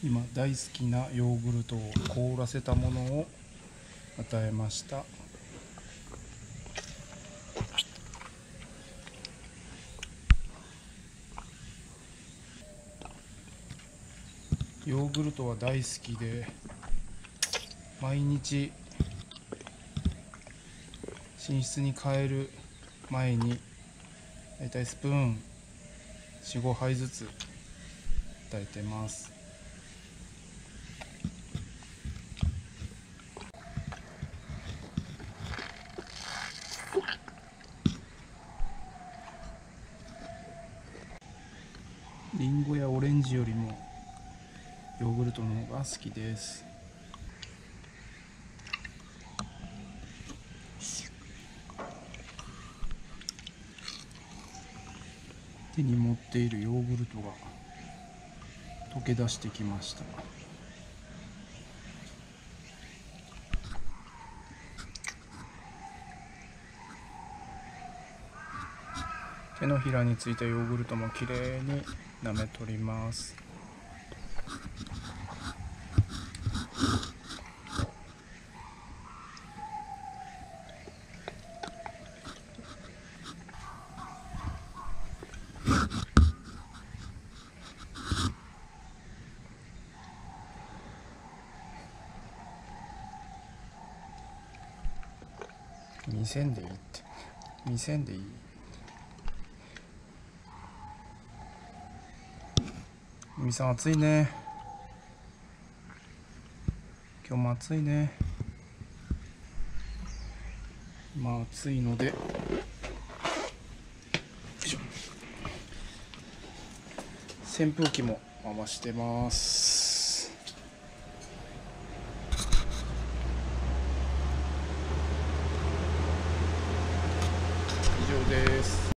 今大好きなヨーグルトを凍らせたものを与えました。ヨーグルトは大好きで毎日寝室に帰る前にだいたいスプーン45杯ずつ与えてます。リンゴやオレンジよりもヨーグルトの方が好きです。手に持っているヨーグルトが溶け出してきました。手のひらについたヨーグルトもきれいに舐め取ります。見せんでいいって。見せんでいい。みさん暑いね。今日も暑いね。まあ暑いので。よいしょ。扇風機も回してます。以上です。